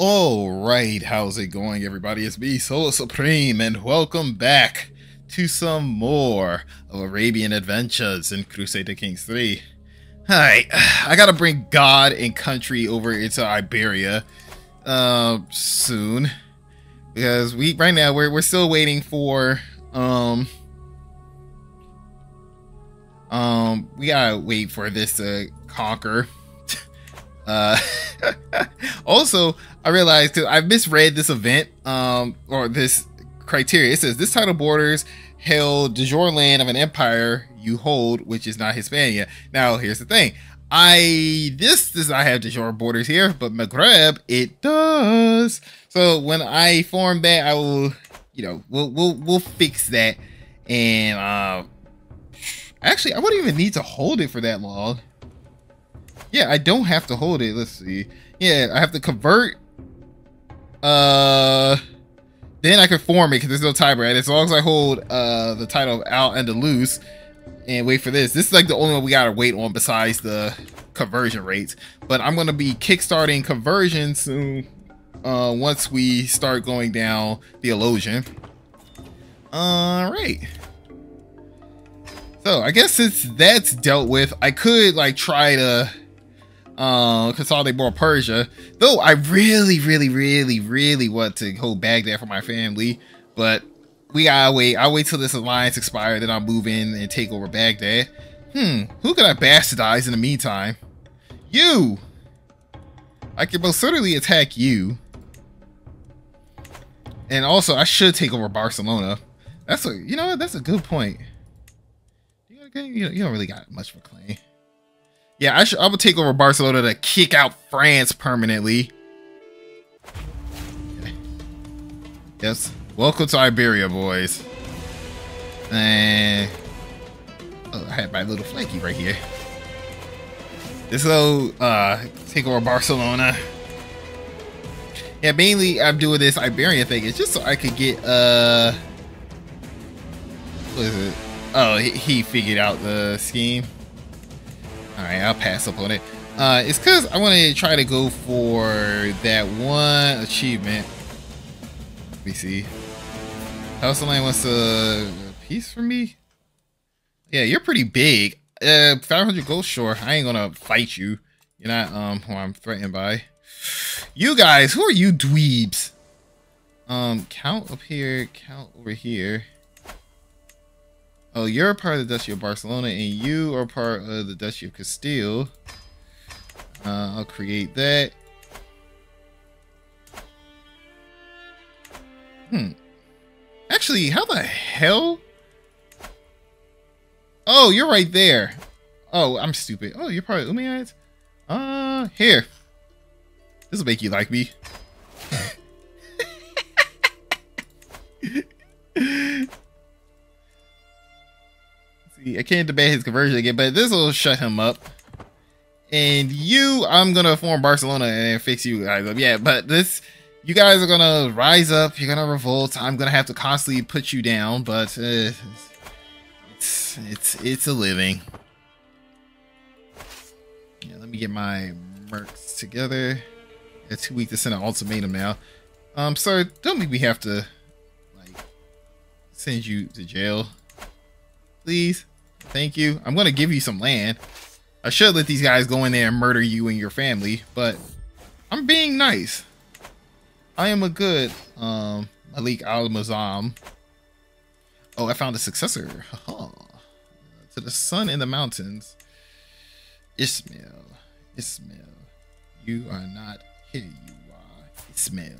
Alright, how's it going everybody? It's me, Solo Supreme, and welcome back to some more of Arabian Adventures in Crusader Kings 3. Alright, I gotta bring God and country over into Iberia uh, soon. Because we right now we're we're still waiting for um um we gotta wait for this to conquer. Uh, also, I realized too, I misread this event, um, or this criteria. It says this title borders held de jure land of an empire you hold, which is not Hispania. Now, here's the thing. I this does not have de jure borders here, but Maghreb it does. So when I form that, I will, you know, we'll we'll we'll fix that. And uh, actually, I wouldn't even need to hold it for that long. Yeah, I don't have to hold it. Let's see. Yeah, I have to convert. Uh, then I can form it because there's no time, right? as long as I hold uh the title of Al-Andalus and wait for this. This is like the only one we gotta wait on besides the conversion rates. But I'm gonna be kickstarting conversion soon. Uh, once we start going down the illusion. All right. So I guess since that's dealt with, I could like try to uh, consolidate more Persia. Though I really, really, really, really want to hold Baghdad for my family, but we gotta wait. I'll wait till this alliance expires, then I'll move in and take over Baghdad. Hmm, who can I bastardize in the meantime? You! I can most certainly attack you. And also, I should take over Barcelona. That's a, you know that's a good point. You, you don't really got much of a claim. Yeah, I should. I would take over Barcelona to kick out France permanently. Yes. Welcome to Iberia, boys. And oh, I had my little flanky right here. This will uh take over Barcelona. Yeah, mainly I'm doing this Iberian thing. It's just so I could get uh what is it? Oh, he, he figured out the scheme. Alright, I'll pass up on it. Uh, it's because I want to try to go for that one achievement. Let me see. Of Land wants a piece for me? Yeah, you're pretty big. Uh, 500 gold, sure. I ain't gonna fight you. You're not um who I'm threatened by. You guys, who are you dweebs? Um, count up here, count over here. Oh, you're part of the Duchy of Barcelona, and you are part of the Duchy of Castile. Uh, I'll create that. Hmm. Actually, how the hell? Oh, you're right there. Oh, I'm stupid. Oh, you're part of Umayyads? Uh, here. This will make you like me. I can't debate his conversion again, but this will shut him up. And you, I'm gonna form Barcelona and fix you guys up. Yeah, but this, you guys are gonna rise up. You're gonna revolt. I'm gonna have to constantly put you down, but uh, it's it's it's a living. Yeah, let me get my mercs together. Got two weeks to send an ultimatum now. Um, sir, don't make me have to like send you to jail, please. Thank you. I'm going to give you some land. I should let these guys go in there and murder you and your family, but I'm being nice. I am a good um, Malik al-Mazam. Oh, I found a successor. to the sun in the mountains. Ismail. Ismail. You are not here. You are. Ismail.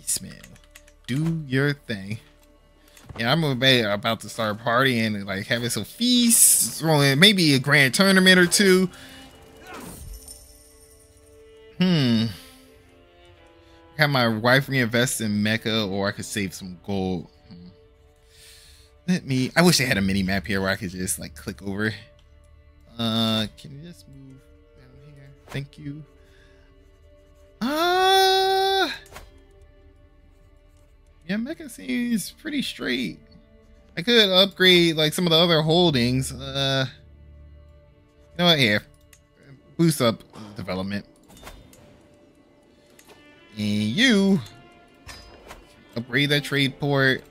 Ismail. Do your thing. Yeah, I'm about to start partying and like having some feasts, throwing maybe a grand tournament or two. Hmm. Have my wife reinvest in Mecca, or I could save some gold. Hmm. Let me. I wish they had a mini map here where I could just like click over. Uh, can you just move down here? Thank you. Yeah, Mecca seems pretty straight. I could upgrade like some of the other holdings. Uh, you know what? Here, boost up development. And you upgrade that trade port.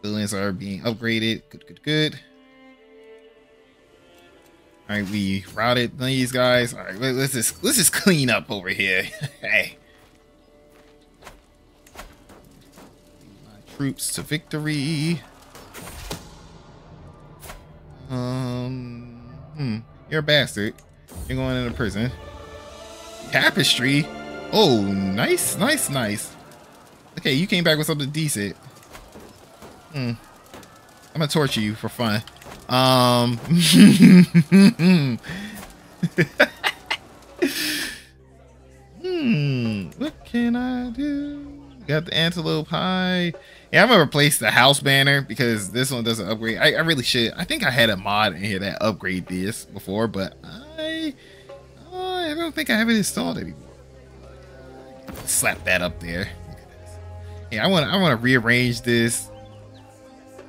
Buildings are being upgraded. Good, good, good. All right, we routed these guys. All right, let's just let's just clean up over here. hey, troops to victory. Um, hmm, you're a bastard. You're going into prison. Tapestry. Oh, nice, nice, nice. Okay, you came back with something decent. Hmm. I'm gonna torture you for fun. Um. hmm. What can I do? Got the antelope high. Yeah, I'm gonna replace the house banner because this one doesn't upgrade. I, I really should. I think I had a mod in here that upgrade this before, but I I don't think I have it installed anymore. Slap that up there. Yeah, I want I want to rearrange this.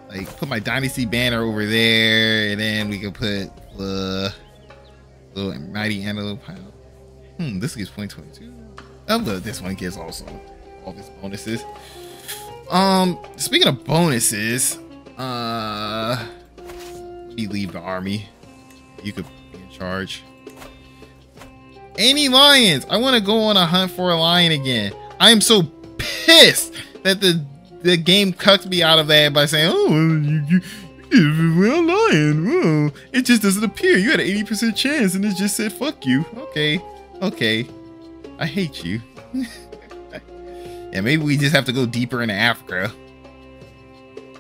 Like put my dynasty banner over there, and then we can put the uh, little mighty antelope pile. Hmm, this gives 2022. Oh, look, this one gives also all these bonuses. Um, speaking of bonuses, uh, me leave the army. You could be in charge. Any lions? I want to go on a hunt for a lion again. I am so pissed that the the game cucked me out of that by saying, "Oh, you, you, you a lion. Whoa. It just doesn't appear. You had an eighty percent chance, and it just said fuck you." Okay, okay. I hate you. yeah, maybe we just have to go deeper into Africa.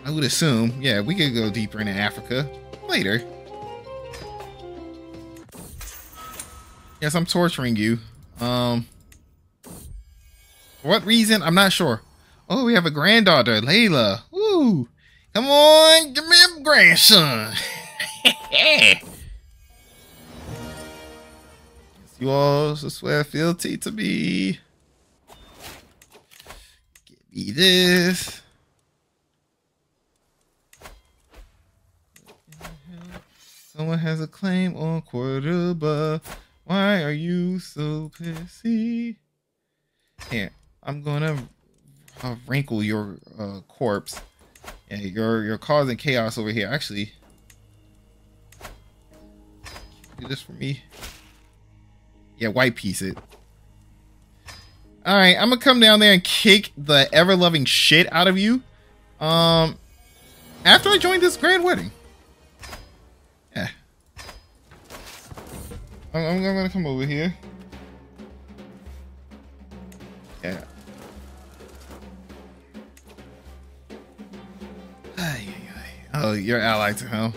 I would assume. Yeah, we could go deeper into Africa later. Yes, I'm torturing you. Um, for what reason? I'm not sure. Oh, we have a granddaughter, Layla. Woo! Come on, give me a grandson. you all swear fealty to me. Me this. Someone has a claim on Cordoba. Why are you so pissy? Here, I'm gonna uh, wrinkle your uh, corpse. Yeah, you're you're causing chaos over here. Actually, do this for me. Yeah, white piece it. All right, I'm gonna come down there and kick the ever loving shit out of you. Um, after I join this grand wedding. I'm, I'm gonna come over here. Yeah. Oh, you're allied to him.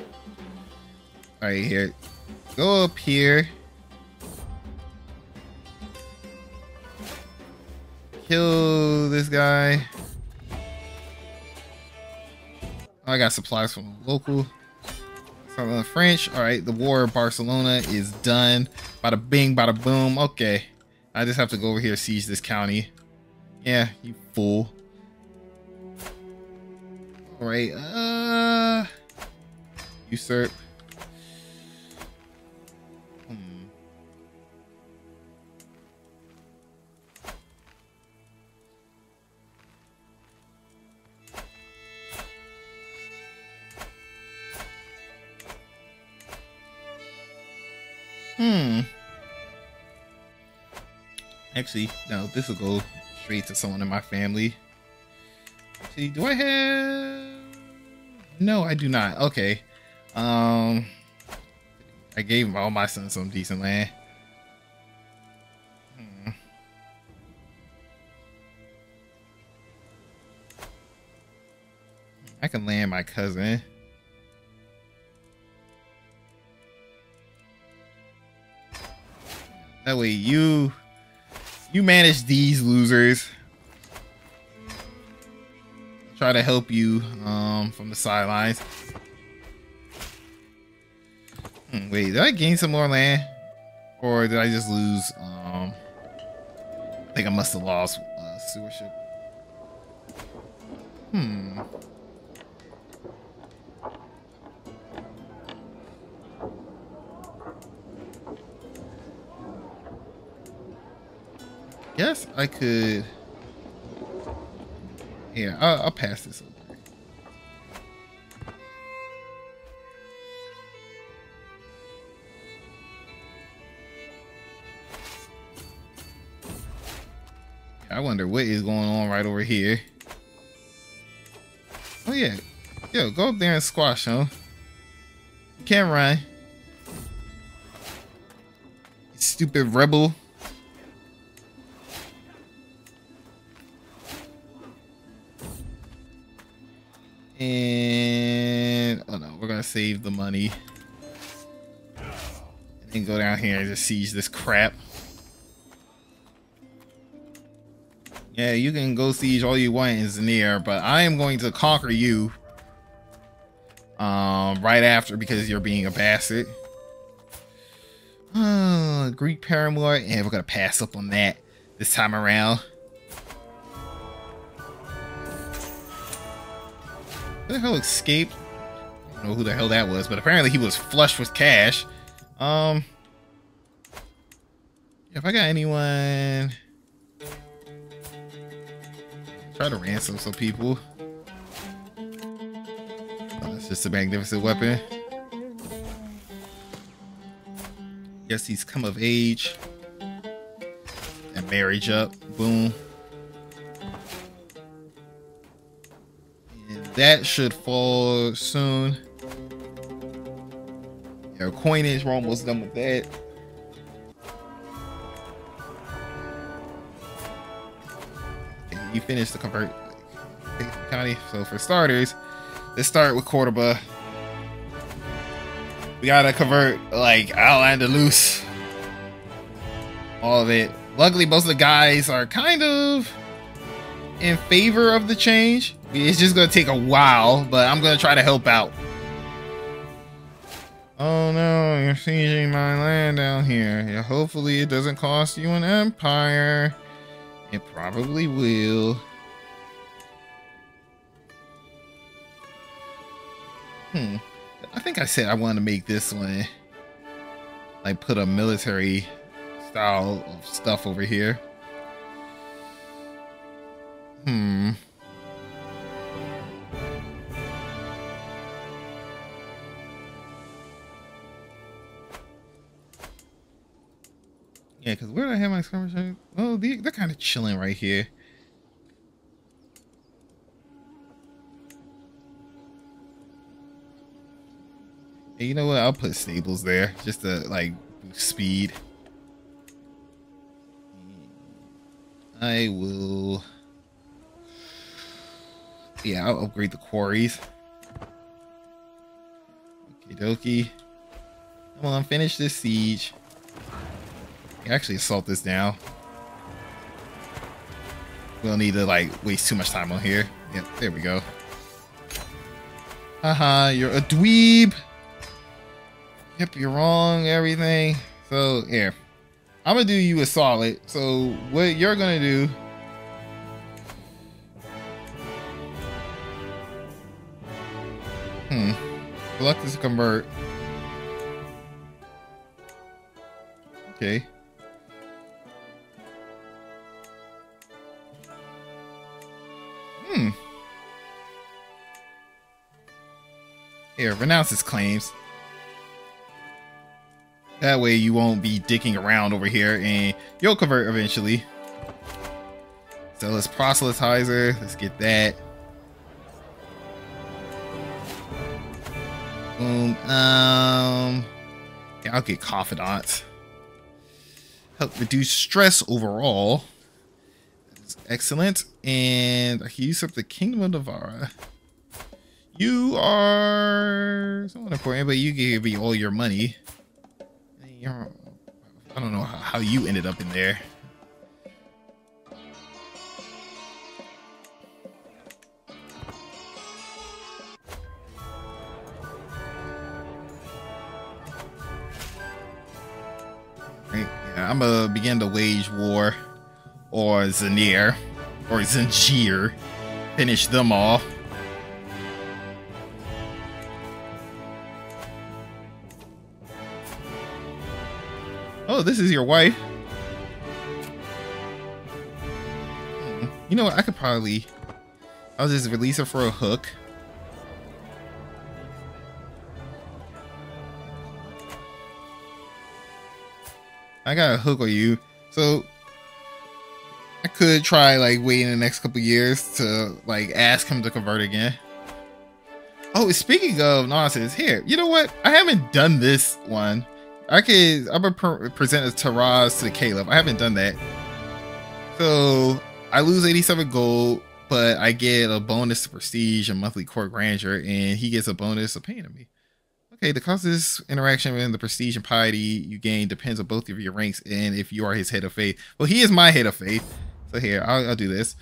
Alright, here. Go up here. Kill this guy. Oh, I got supplies from local. From the French. All right, the war of Barcelona is done. Bada bing, bada boom. Okay. I just have to go over here siege this county. Yeah, you fool. All right. Uh, usurp. Hmm. Actually, no, this will go straight to someone in my family. See, do I have... No, I do not. Okay. Um, I gave all my sons some decent land. Hmm. I can land my cousin. That way you you manage these losers. Try to help you um, from the sidelines. Hmm, wait, did I gain some more land? Or did I just lose? Um, I think I must have lost uh, sewership. Hmm. Guess I could Yeah, I'll, I'll pass this over. I wonder what is going on right over here. Oh yeah. Yo, go up there and squash him. Can't run. Stupid rebel. And oh no, we're gonna save the money. And go down here and just siege this crap. Yeah, you can go siege all you want in Zanir, but I am going to conquer you um, right after because you're being a bastard. Uh, Greek paramour, and we're gonna pass up on that this time around. The hell escaped? I don't know who the hell that was, but apparently he was flush with cash. Um, if I got anyone. Try to ransom some people. Oh, that's just a magnificent weapon. Guess he's come of age. And marriage up. Boom. That should fall soon. Yeah, coinage, we're almost done with that. you finish the convert county. So for starters, let's start with Cordoba. We gotta convert like Al-Andalus. All of it. Luckily, most of the guys are kind of in favor of the change. It's just gonna take a while, but I'm gonna try to help out. Oh no, you're sieging my land down here. Yeah, hopefully it doesn't cost you an empire. It probably will. Hmm. I think I said I wanted to make this one like put a military style of stuff over here. Hmm. Yeah, because where did I have my skirmish? Oh, they, they're kind of chilling right here. You know what? I'll put stables there just to like boost speed. I will. Yeah, I'll upgrade the quarries. Okie dokie. Come on, finish this siege actually assault this now. We don't need to like waste too much time on here. Yep, there we go. Haha, you're a dweeb. Yep, you're wrong, everything. So, here. I'm gonna do you a solid. So, what you're gonna do... Reluctance to convert. Okay. Hmm. Here, renounce his claims. That way you won't be dicking around over here and you'll convert eventually. So let's proselytizer. Let's get that. Um, yeah, I'll get confidant. Help reduce stress overall. Excellent. And I can use up the Kingdom of Navarra. You are somewhat important, but you gave me all your money. I don't know how you ended up in there. I'm gonna begin to wage war or Zanir or Zanjir. Finish them all. Oh, this is your wife. Hmm. You know what? I could probably I'll just release her for a hook. I got a hook on you. So I could try like waiting the next couple years to like ask him to convert again. Oh, speaking of nonsense, here, you know what? I haven't done this one. I could, I'm gonna present a Taraz to the Caliph. I haven't done that. So I lose 87 gold, but I get a bonus to prestige and monthly court grandeur, and he gets a bonus of pain to me. Okay, the cost of this interaction and the prestige and piety you gain depends on both of your ranks and if you are his head of faith. Well, he is my head of faith. So here, I'll, I'll do this.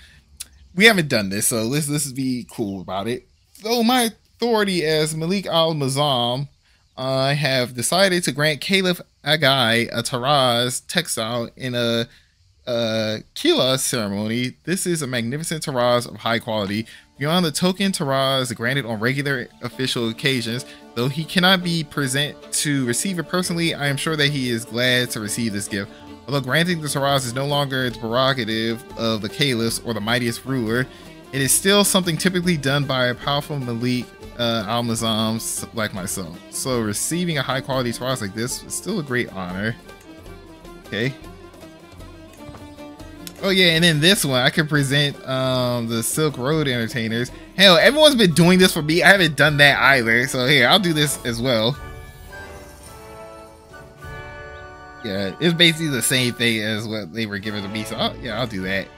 We haven't done this, so let's let's be cool about it. So my authority as Malik Al Mazam, I uh, have decided to grant Caliph Agai a Taraz textile in a uh, Khil'a ceremony. This is a magnificent Taraz of high quality. Beyond the token Taraz granted on regular official occasions, though he cannot be present to receive it personally, I am sure that he is glad to receive this gift. Although granting the Taraz is no longer the prerogative of the caliphs or the mightiest ruler, it is still something typically done by a powerful Malik uh, Al-Mazams like myself. So receiving a high quality Taraz like this is still a great honor. Okay, Oh yeah, and then this one I can present um the Silk Road entertainers. Hell, everyone's been doing this for me. I haven't done that either. So here, I'll do this as well. Yeah, it's basically the same thing as what they were giving to me. So I'll, yeah, I'll do that.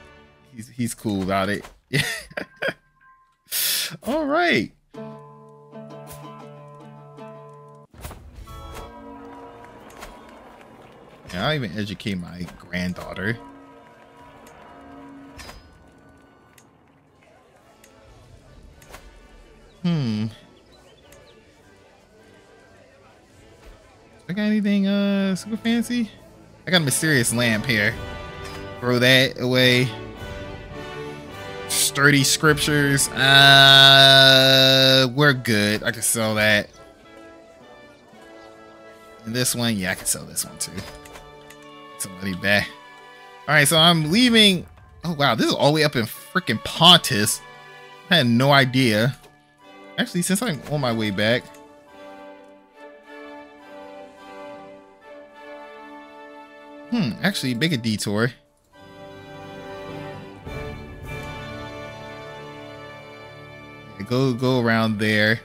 He's he's cool about it. Yeah. All right. I'll even educate my granddaughter. Hmm. I got anything uh super fancy? I got a mysterious lamp here. Throw that away. Sturdy scriptures. Uh we're good. I can sell that. And this one, yeah, I can sell this one too. Somebody back. Alright, so I'm leaving. Oh wow, this is all the way up in freaking Pontus. I had no idea. Actually, since I'm on my way back, Hmm, actually, make a detour. Go go around there,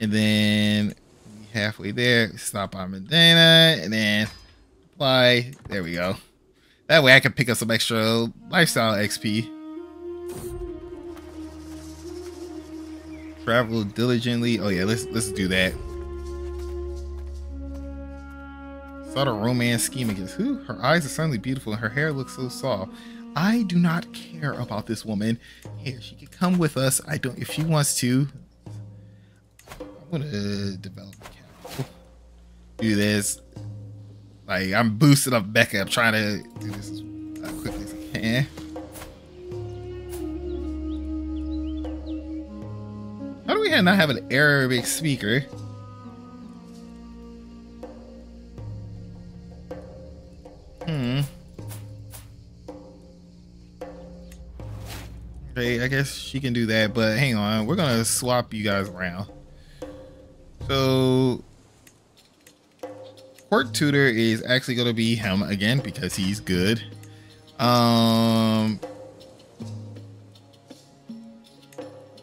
and then halfway there, stop on Medina, and then apply. There we go. That way I can pick up some extra lifestyle XP. Travel diligently. Oh yeah, let's let's do that. Start a romance scheme against who? Her eyes are suddenly beautiful and her hair looks so soft. I do not care about this woman. Here, she can come with us. I don't if she wants to. I'm gonna develop a capital. Do this. Like I'm boosting up Mecca. I'm trying to do this as quickly as I can. We not have an Arabic speaker? Hmm. Okay, I guess she can do that, but hang on. We're gonna swap you guys around. So court tutor is actually gonna be him again because he's good. Um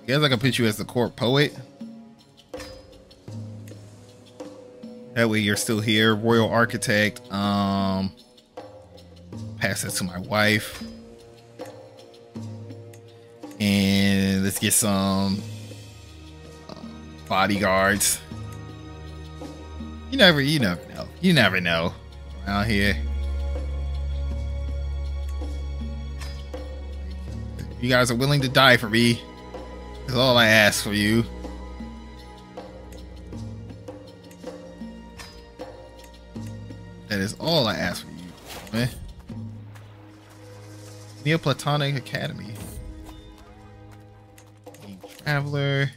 guess I can put you as the court poet. That way you're still here. Royal architect. Um, pass that to my wife. And let's get some uh, bodyguards. You never, you never know. You never know around here. You guys are willing to die for me. That's all I ask for you. That is all I ask for you, man. Neoplatonic Academy. Traveler.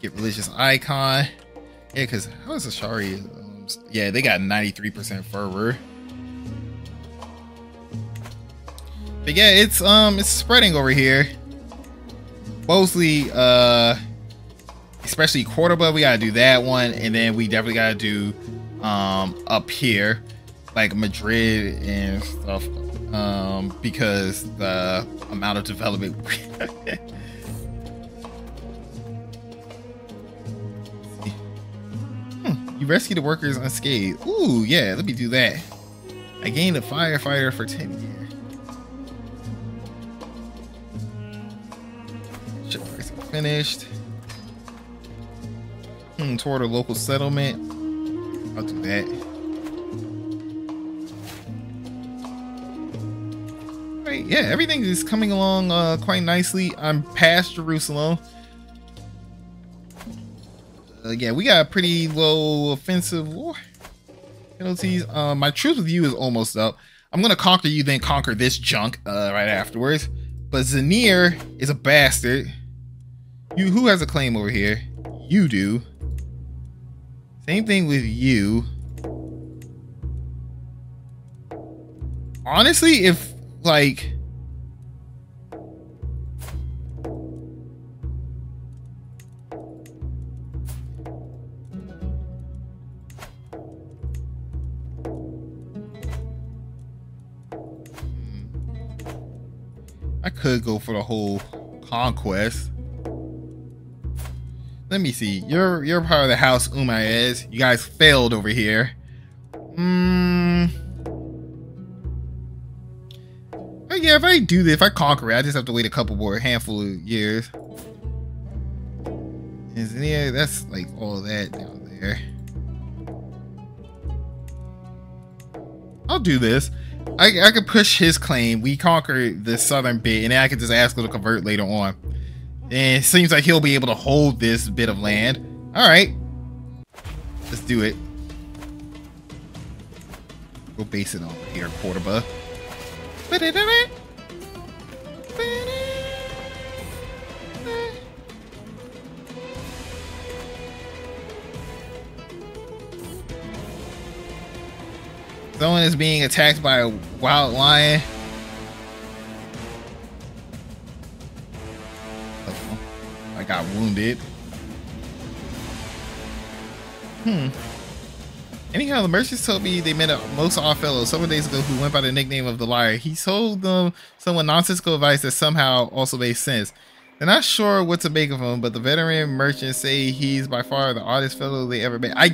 Get religious icon. Yeah, because how is Ashari? Um, yeah, they got 93% fervor. But yeah, it's um it's spreading over here. Mostly uh especially Cordoba, we gotta do that one, and then we definitely gotta do um up here, like Madrid and stuff. Um, because the amount of development hmm, you rescue the workers unscathed. Ooh, yeah, let me do that. I gained a firefighter for 10 years. Finished. Hmm, toward a local settlement. I'll do that. Right, yeah, everything is coming along uh, quite nicely. I'm past Jerusalem. Uh, yeah, we got a pretty low offensive war penalties. Uh, my truce with you is almost up. I'm gonna conquer you, then conquer this junk uh, right afterwards. But Zanir is a bastard. You who has a claim over here? You do. Same thing with you. Honestly, if like. I could go for the whole conquest. Let me see. You're you're part of the house Uma is. You guys failed over here. Hmm. yeah, if I do this, if I conquer it, I just have to wait a couple more handful of years. And yeah, that's like all that down there. I'll do this. I, I could push his claim. We conquer the southern bit, and then I could just ask him to convert later on. And it seems like he'll be able to hold this bit of land. Alright. Let's do it. Go base it on here, Cordoba. Someone is being attacked by a wild lion. Wounded. Hmm. Anyhow, the merchants told me they met a most odd fellow several days ago who went by the nickname of the liar. He told them someone nonsensical advice that somehow also made sense. They're not sure what to make of him, but the veteran merchants say he's by far the oddest fellow they ever met. I,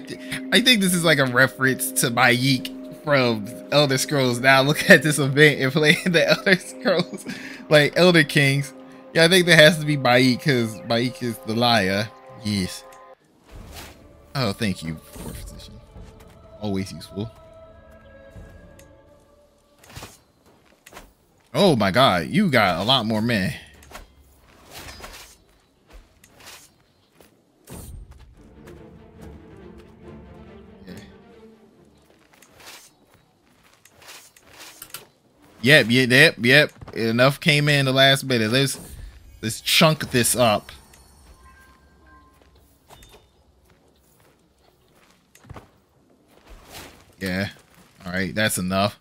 I think this is like a reference to M'aiq from Elder Scrolls. Now look at this event and play the Elder Scrolls, like Elder Kings. Yeah, I think there has to be M'aiq because M'aiq is the liar. Yes. Oh, thank you, for physician. Always useful. Oh my god, you got a lot more men. Yep, yep, yep, yep. Enough came in the last bit. Let's Let's chunk this up. Yeah. All right, that's enough.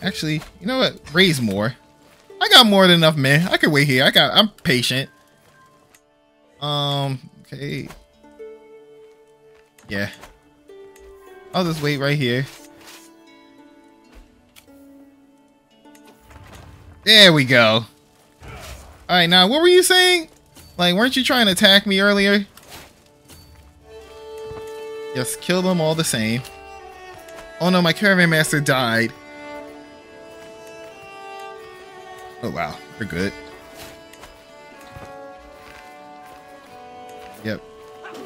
Actually, you know what? Raise more. I got more than enough man. I can wait here. I got I'm patient. Um, okay. Yeah. I'll just wait right here. There we go. All right, now what were you saying? Like, weren't you trying to attack me earlier? Yes, kill them all the same. Oh no, my caravan master died. Oh wow, we're good. Yep.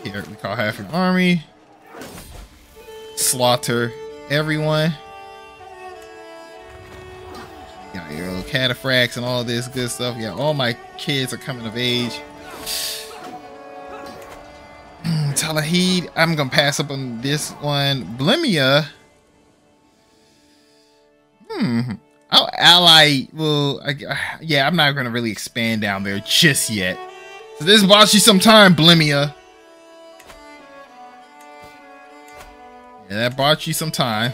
Here, we call half an army. Slaughter everyone. Cataphracts and all this good stuff. Yeah, all my kids are coming of age. Talahid, I'm gonna pass up on this one. Blemia. Hmm. I'll ally. Well, I, yeah, I'm not gonna really expand down there just yet. So this bought you some time, Blemia. Yeah, that bought you some time.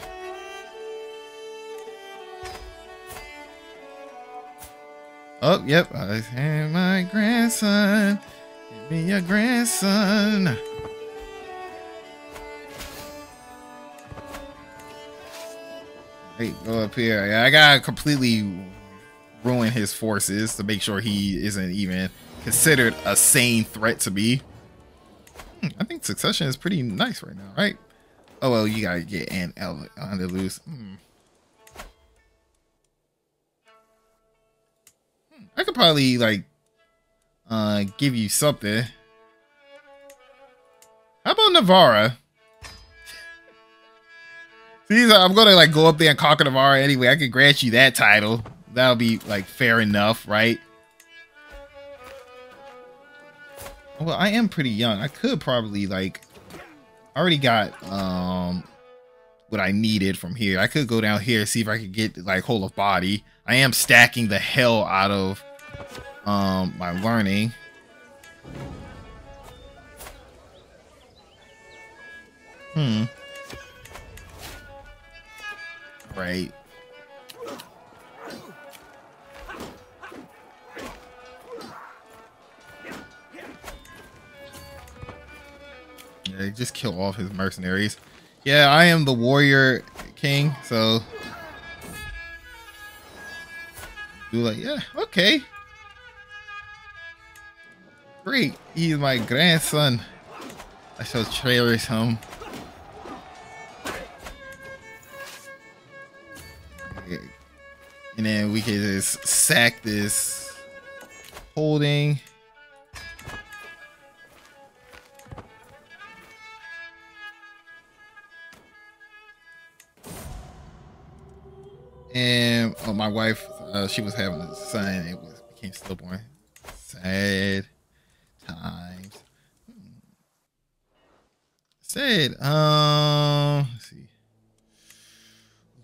Oh, yep. I have my grandson. Me your grandson. Hey, go up here. Yeah, I gotta completely ruin his forces to make sure he isn't even considered a sane threat to me. Hmm, I think succession is pretty nice right now, right? Oh well, you gotta get an Andalus. Hmm. I could probably like uh give you something. How about Navara? See, I'm gonna like go up there and conquer Navara anyway. I could grant you that title. That'll be like fair enough, right? Well, I am pretty young. I could probably like I already got um what I needed from here. I could go down here see if I could get like whole of body. I am stacking the hell out of um my learning. Hmm. Right. Yeah, just kill off his mercenaries. Yeah, I am the warrior king, so do like, yeah, okay. He's my grandson. I shall cherish him. And then we can just sack this holding. And oh, my wife, uh, she was having a son. It was became stillborn. Sad times. Hmm. Um, see.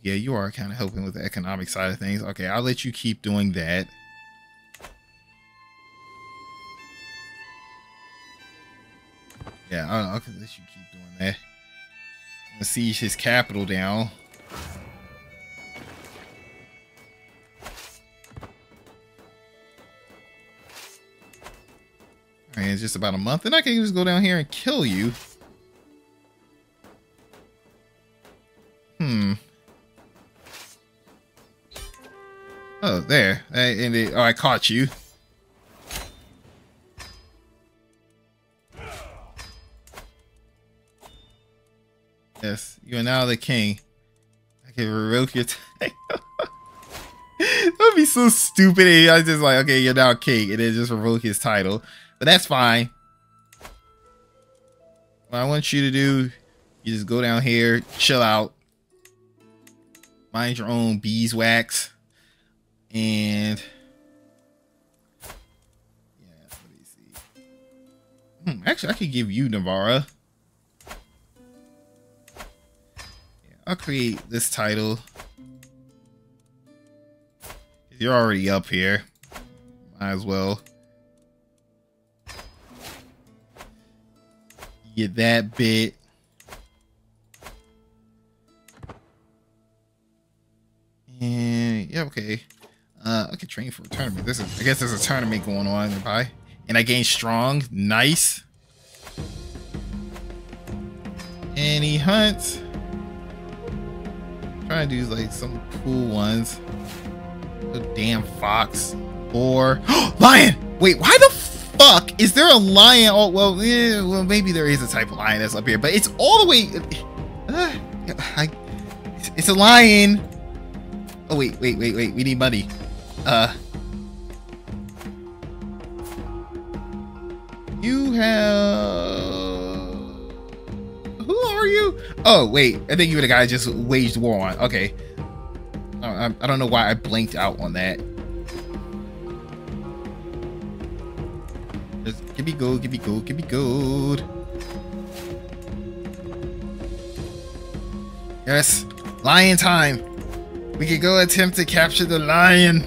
Yeah, you are kind of helping with the economic side of things. Okay, I'll let you keep doing that. Yeah, I'll, I'll let you keep doing that. Let's siege his capital down. And it's just about a month, and I can just go down here and kill you. Hmm. Oh, there. I, and oh, I caught you. Yes, you are now the king. I can revoke your title. That'd be so stupid. I was just like, okay, you're now king, and then just revoke his title. But that's fine. What I want you to do, you just go down here, chill out, mind your own beeswax, and yeah, let me see. Hmm, actually, I could give you Navara. Yeah, I'll create this title. You're already up here. Might as well. Get that bit. And yeah, okay. Uh, I could train for a tournament. This is, I guess there's a tournament going on nearby. And I gain strong. Nice. And he hunts. Trying to do like some cool ones. The damn fox. Or lion. Wait, why the fuck? Is there a lion? Oh, well, well, maybe there is a type of lion that's up here, but it's all the way. Uh, I, it's a lion. Oh wait, wait, wait, wait. We need money. Uh, you have. Who are you? Oh wait, I think you were the guy I just waged war on. Okay. I, I don't know why I blinked out on that. Just give me gold, give me gold, give me gold. Yes, lion time. We could go attempt to capture the lion.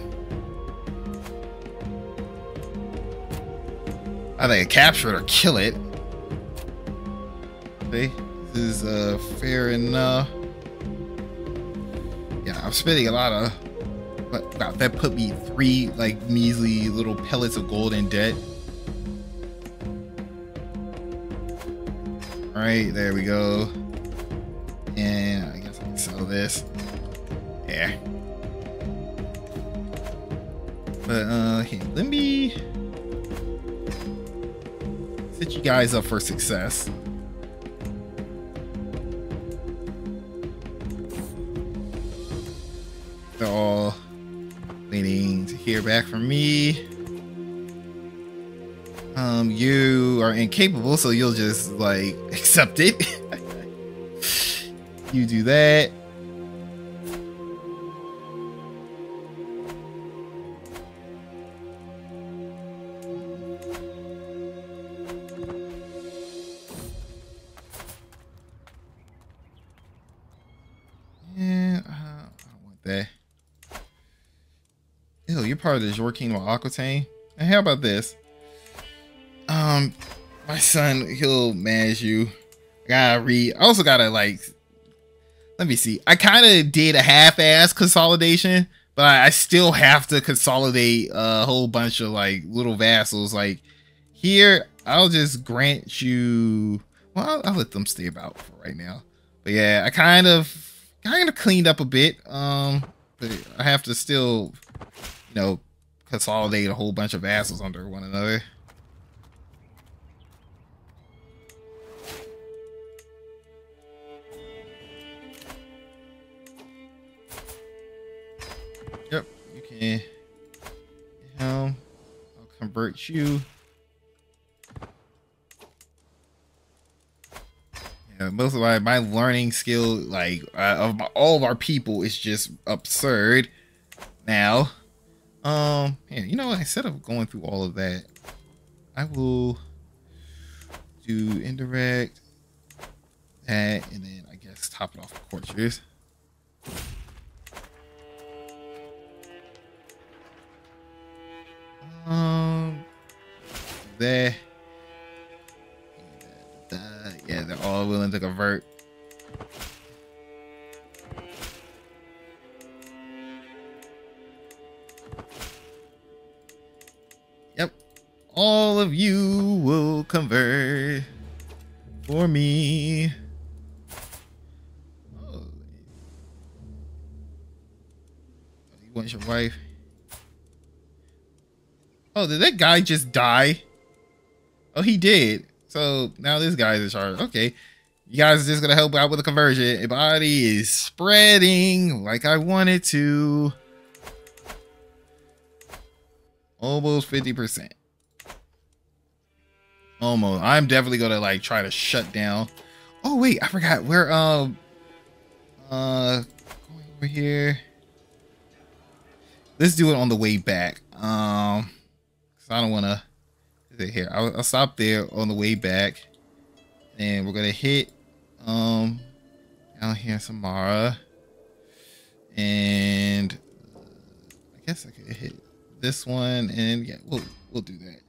Either I capture it or kill it. Okay, this is uh, fair enough. Yeah, I'm spending a lot of but wow, that put me three like measly little pellets of gold in debt. All right, there we go. And I guess I can sell this. But uh, okay, let me set you guys up for success. They're all waiting to hear back from me. Um, you are incapable, so you'll just like accept it. you do that. Part of the Jor Kingdom of Aquitaine. And how about this? Um, my son, he'll manage you. I gotta read. I also gotta like. Let me see. I kind of did a half-ass consolidation, but I, I still have to consolidate a whole bunch of like little vassals. Like here, I'll just grant you. Well, I'll, I'll let them stay about for right now. But yeah, I kind of kind of cleaned up a bit. Um, but I have to still, you know, consolidate a whole bunch of vassals under one another. Yep, you can. I'll convert you. Yeah, most of my, my learning skill, like uh, of my, all of our people, is just absurd. Now, um, yeah, you know, instead of going through all of that, I will do indirect that, and then I guess top it off with courtiers. Um, there. Yeah, they're all willing to convert. All of you will convert for me. Oh. You want your wife? Oh, did that guy just die? Oh, he did. So now this guy's in charge. Okay. You guys just gonna help out with the conversion. Ibadi is spreading like I wanted to. Almost 50%. Almost. I'm definitely gonna like try to shut down. Oh wait, I forgot. We're um uh going over here. Let's do it on the way back. Um cause I don't wanna here. I'll, I'll, stop there on the way back, and we're gonna hit um down here Samarra, and uh, I guess I could hit this one, and yeah, we'll we'll do that.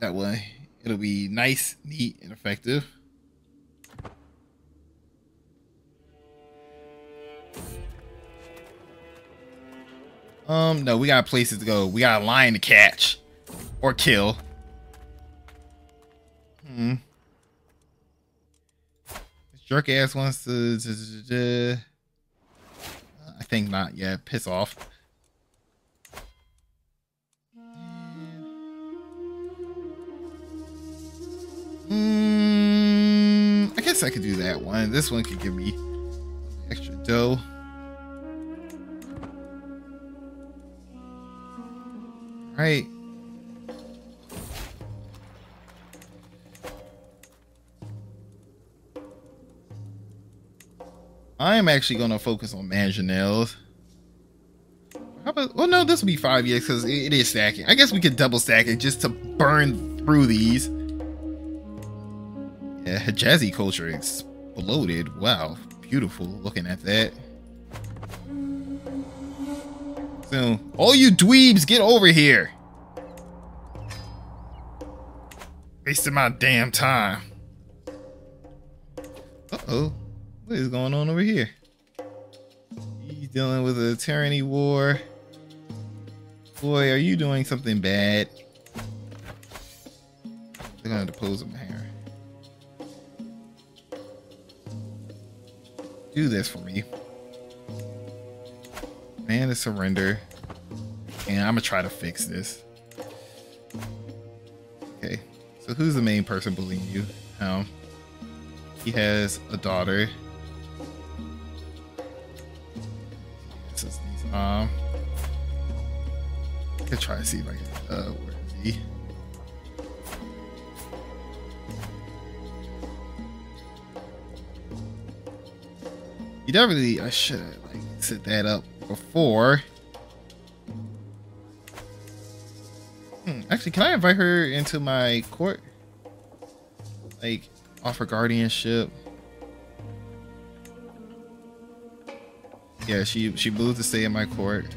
That way, it'll be nice, neat, and effective. Um, no, we got places to go. We got a lion to catch or kill. Hmm. This jerk ass wants to. I think not yet. Piss off. I could do that one. This one could give me extra dough. All right. I'm actually going to focus on Mangonels. How about, well, no, this will be five years because it, it is stacking. I guess we could double stack it just to burn through these. Hijazi culture exploded. Wow, beautiful looking at that. So, all you dweebs, get over here. Wasting my damn time. Uh-oh. What is going on over here? He's dealing with a tyranny war. Boy, are you doing something bad? They're gonna depose him here. Do this for me. Man to surrender. And I'm gonna try to fix this. Okay. So who's the main person bullying you? Um he has a daughter. This is um I could try to see if I can uh You definitely I should have like set that up before. Hmm, actually, can I invite her into my court? Like, offer guardianship. Yeah, she she moved to stay in my court.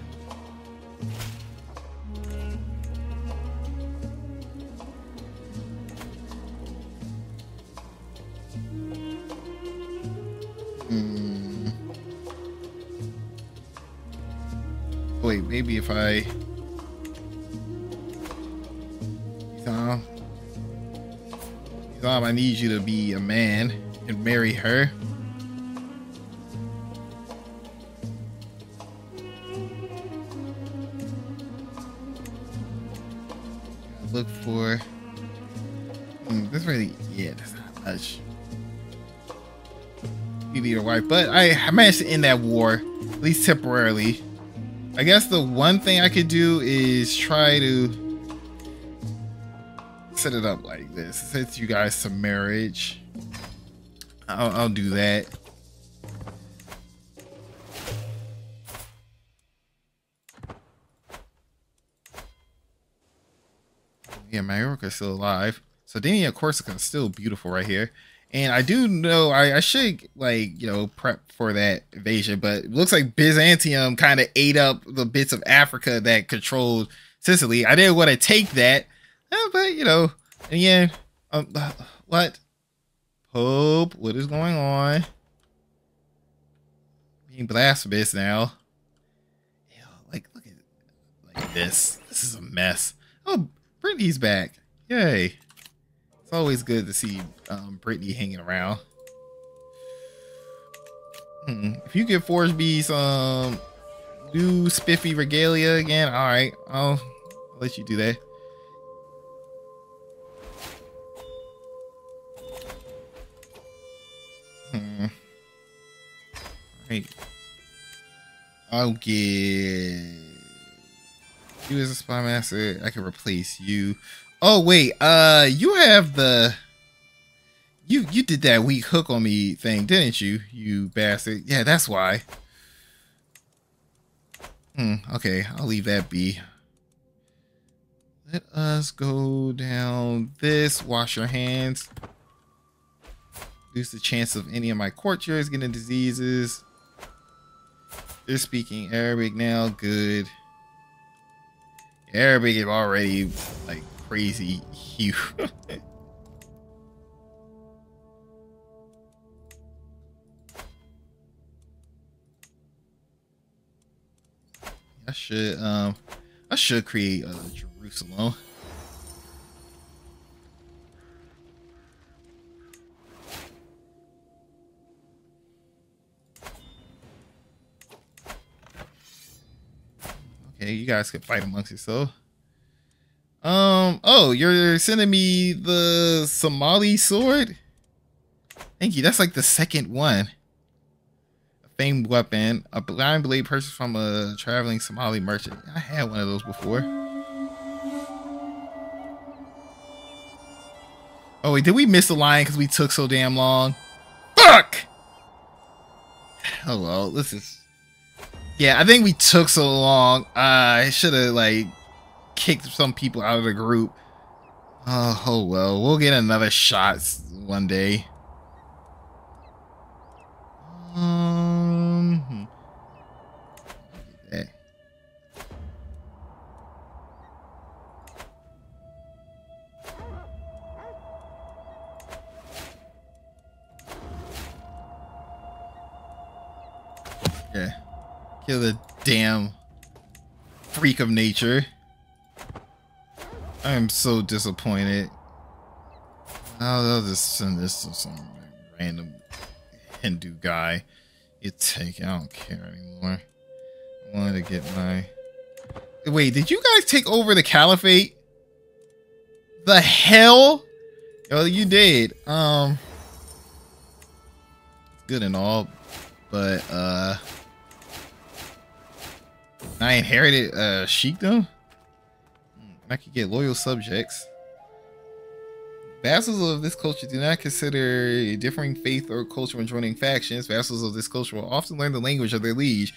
I Tom. Tom, I need you to be a man and marry her. Look for. Mm, this really, yeah, that's not much. You need a wife, but I, I managed to end that war, at least temporarily. I guess the one thing I could do is try to set it up like this. Set you guys to marriage. I'll, I'll do that. Yeah, Majorca's still alive. Corsica is still beautiful right here. And I do know I, I, should like, you know, prep for that invasion, but it looks like Byzantium kind of ate up the bits of Africa that controlled Sicily. I didn't want to take that, uh, but you know, and yeah, um, uh, what? Pope, what is going on? Being blasphemous now. Ew, like, look at like this. This is a mess. Oh, Brittany's back. Yay. It's always good to see um, Brittany hanging around. Hmm. If you give Forsby some new spiffy regalia again, all right, I'll, I'll let you do that. Hmm. Right. I'll get you as a spy master. I can replace you. Oh wait, uh, you have the you you did that weak hook on me thing, didn't you? You bastard. Yeah, that's why. Hmm. Okay, I'll leave that be. Let us go down this. Wash your hands. Reduce the chance of any of my courtiers getting diseases. They're speaking Arabic now. Good. Arabic is already like crazy huge. I should um I should create a Jerusalem. Okay, you guys can fight amongst yourself. Um, oh, you're sending me the Somali sword? Thank you. That's like the second one. A famed weapon. A blind blade purchased from a traveling Somali merchant. I had one of those before. Oh, wait, did we miss the line because we took so damn long? Fuck! Oh, well, this is yeah, I think we took so long. Uh, I should have like kicked some people out of the group. Oh, oh well, we'll get another shot one day. Um, hmm. You're the damn freak of nature. I am so disappointed. I'll, I'll just send this to some random Hindu guy. You take. I don't care anymore. I wanted to get my. Wait, did you guys take over the caliphate? The hell? Oh, you did. Um, good and all, but uh, I inherited uh sheikdom. I could get loyal subjects. Vassals of this culture do not consider differing faith or culture when joining factions. Vassals of this culture will often learn the language of their liege.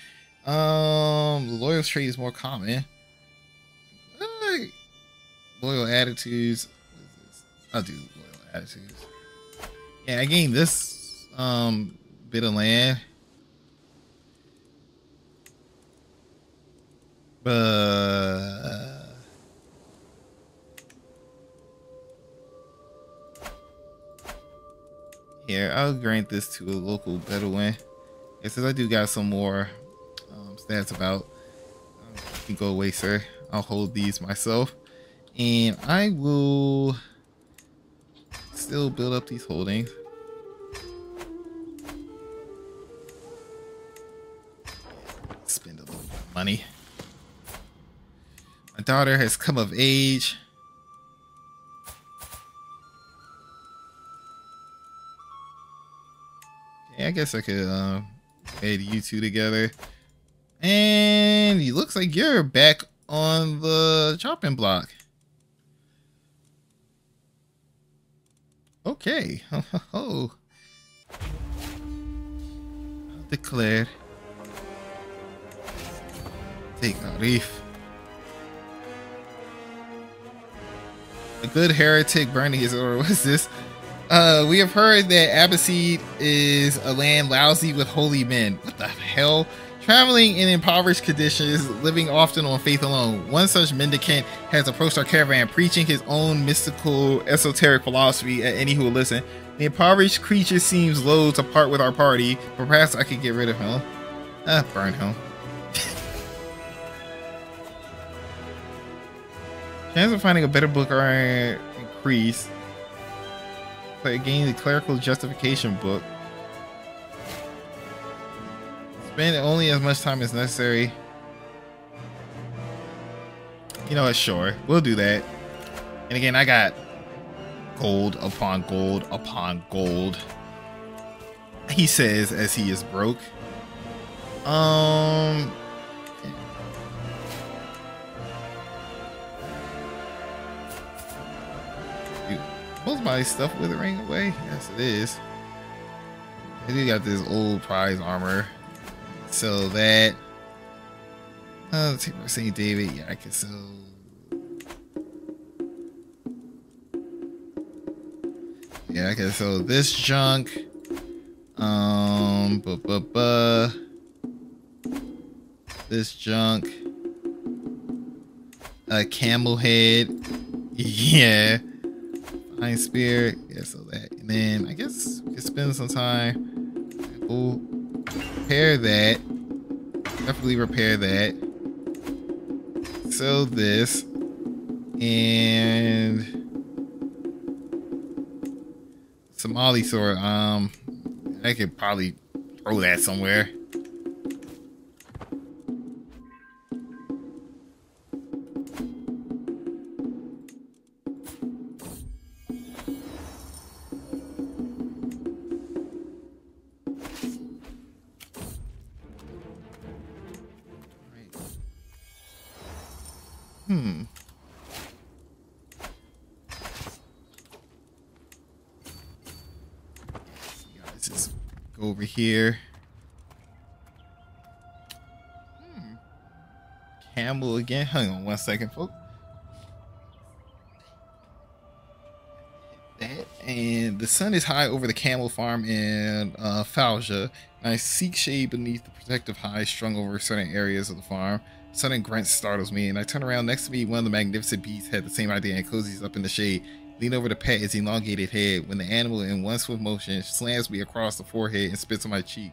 Um, loyal trait is more common. Uh, loyal attitudes. I'll do loyal attitudes. Yeah, I gained this um bit of land. But I'll grant this to a local Bedouin. Yeah, since I do got some more um, stats about, um, you can go away, sir. I'll hold these myself. And I will still build up these holdings. Spend a little money. My daughter has come of age. Guess I could uh, add you two together. And it looks like you're back on the chopping block. Okay. Oh. declare. Takfir. A good heretic burning his or was this? Uh, we have heard that Abbasid is a land lousy with holy men. What the hell? Traveling in impoverished conditions, living often on faith alone. One such mendicant has approached our caravan, preaching his own mystical, esoteric philosophy at any who will listen. The impoverished creature seems loath to part with our party, but perhaps I could get rid of him. Ah, burn him. Chance of finding a better book are increased gain the clerical justification book. Spend only as much time as necessary. You know what? Sure, we'll do that. And again, I got gold upon gold upon gold. He says as he is broke. Um, Most of my stuff withering away. Yes, it is. I do got this old prize armor. Sell that. Uh, take my St. David. Yeah, I can sell. Yeah, I can sell this junk. Um, bu bu bu. This junk. A camel head. Yeah. Iron Spear. Yeah, so that. And then I guess we can spend some time. We'll repair that. Definitely repair that. Sell this. And Somali sword. Um I could probably throw that somewhere. Again. Hang on one second, folks. That and the sun is high over the camel farm in uh, Falja. I seek shade beneath the protective hides strung over certain areas of the farm. Sudden grunt startles me, and I turn around next to me. One of the magnificent beasts had the same idea and cozies up in the shade. Lean over to pet his elongated head when the animal, in one swift motion, slams me across the forehead and spits on my cheek.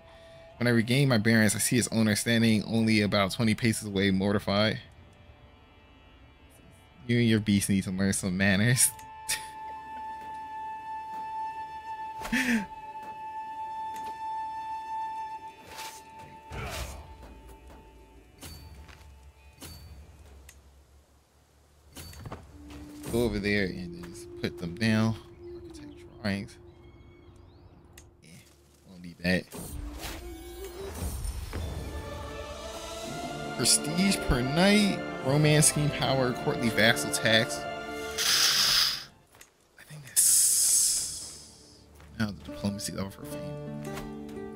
When I regain my bearings, I see its owner standing only about 20 paces away, mortified. You and your beast need to learn some manners. Go over there and just put them down. Architect drawings. Yeah, won't need that. Prestige per night, romance scheme power, courtly vassal tax. I think that's now the diplomacy level for fame.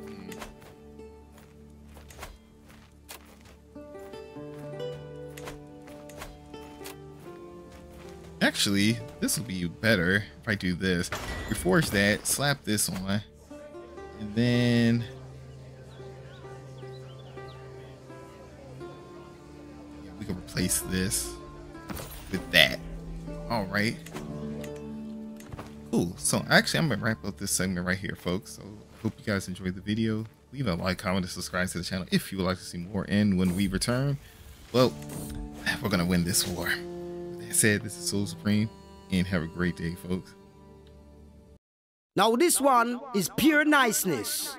Hmm. Actually, this will be better if I do this. Reforge that, slap this on, and then replace this with that. All right. Cool. So actually, I'm gonna wrap up this segment right here, folks. So hope you guys enjoyed the video. Leave a like, comment, and subscribe to the channel if you would like to see more. And when we return, well, we're gonna win this war That said, this is SoloSupreme, and have a great day, folks. Now, this one is pure niceness.